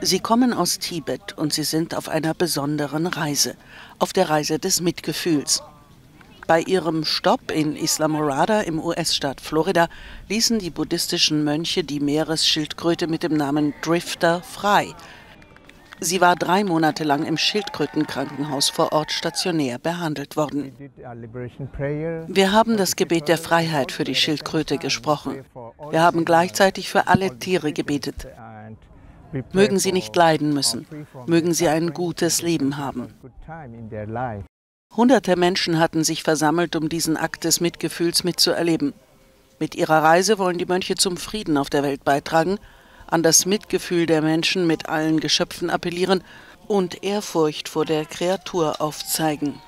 Sie kommen aus Tibet und sie sind auf einer besonderen Reise, auf der Reise des Mitgefühls. Bei ihrem Stopp in Islamorada im US-Staat Florida ließen die buddhistischen Mönche die Meeresschildkröte mit dem Namen Drifter frei. Sie war drei Monate lang im Schildkrötenkrankenhaus vor Ort stationär behandelt worden. Wir haben das Gebet der Freiheit für die Schildkröte gesprochen. Wir haben gleichzeitig für alle Tiere gebetet. Mögen sie nicht leiden müssen. Mögen sie ein gutes Leben haben. Hunderte Menschen hatten sich versammelt, um diesen Akt des Mitgefühls mitzuerleben. Mit ihrer Reise wollen die Mönche zum Frieden auf der Welt beitragen, an das Mitgefühl der Menschen mit allen Geschöpfen appellieren und Ehrfurcht vor der Kreatur aufzeigen.